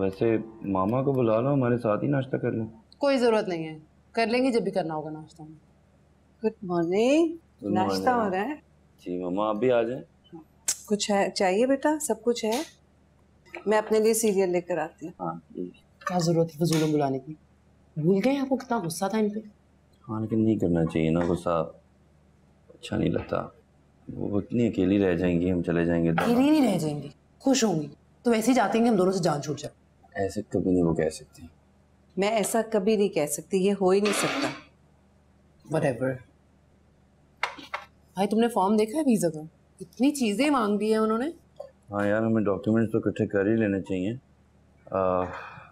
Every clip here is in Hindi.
वैसे मामा को बुला लो हमारे साथ ही नाश्ता कर लें। कोई ज़रूरत नहीं है। कर लेंगे जब भी करना होगा नाश्ता। गुड मॉर्निंग नाश्ता हो रहा है? जी मामा आप भी आ जाएँ। कुछ है चाहिए बेटा? सब कुछ है? मैं अपने लिए सीरियल लेकर आती हूँ। हाँ क्या ज़रूरत है फजूल बुलाने की? भूल गए आपको कितना गुस्सा था इन पे हाँ लेकिन नहीं करना चाहिए ना गुस्सा अच्छा नहीं लगता। वो इतनी अकेली रह जाएँगी हम चले जाएँगे तो। अकेली नहीं रह जाएँगी। खुश होंगी। तो वैसे ही चाहते हैं कि हम दोनों से जान छूट जाए। ऐसे कभी नहीं वो कह सकती। मैं ऐसा कभी नहीं कह सकती ये हो ही नहीं सकता। Whatever भाई तुमने फॉर्म देखा है वीज़ा का? इतनी चीज़ें मांग दी है उन्होंने। हाँ यार हमें डॉक्यूमेंट्स तो इकट्ठे कर ही लेने चाहिए। आ,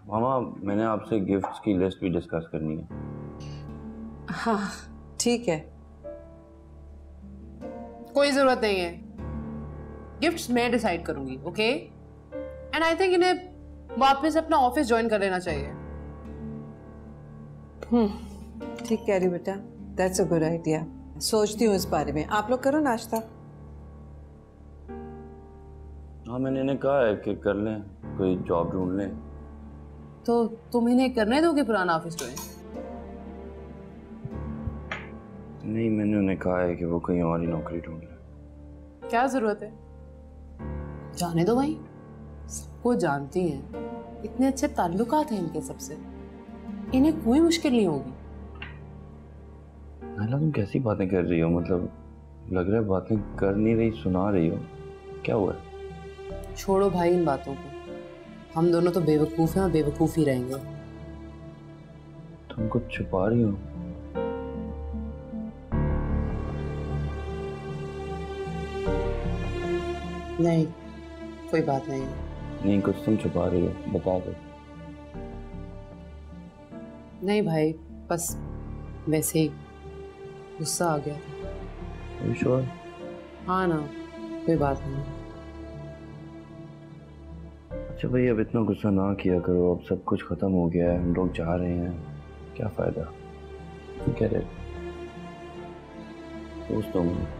मामा मैंने आपसे गिफ्ट्स की लिस्ट भी डिस्कस करनी है। हाँ ठीक है। कोई ज़रूरत नहीं है। गिफ्ट्स मैं डिसाइड करूँगी ओके एंड आई थिंक इन्हें वापस अपना ऑफ़िस ज्वाइन कर लेना चाहिए। हम्म ठीक कह रही बेटा। दैट्स अ गुड आइडिया सोचती हूँ इस बारे में। आप लोग करो नाश्ता। हाँ मैंने इन्हें कहा है कि कर लें कोई जॉब ढूंढ लें। तो तुम इन्हें करने दोगे पुराना ऑफ़िस ज्वाइन नहीं मैंने उन्हें कहा है कि वो कहीं और ही नौकरी ढूंढ लें। क्या ज़रूरत है? जाने दो भाई। सबको जानती हैं। इतने अच्छे ताल्लुकात हैं इनके सबसे। इन्हें कोई मुश्किल नहीं होगी। नाला तुम कैसी बातें कर रही हो? मतलब लग रहा है बातें कर नहीं रही सुना रही हो। क्या हुआ? छोड़ो भाई इन बातों को। हम दोनों तो बेवकूफ़ हैं और बेवकूफ़ ही रहेंगे। तुम कुछ छुपा रही हो? नहीं कोई बात नहीं। नहीं कुछ तुम छुपा रही हो बता दो नहीं भाई बस वैसे ही गुस्सा आ गया था। श्योर हाँ ना कोई बात नहीं। अच्छा भाई अब इतना गुस्सा ना किया करो अब सब कुछ खत्म हो गया है हम लोग जा रहे हैं। क्या फ़ायदा? कह रहे दोस्तों में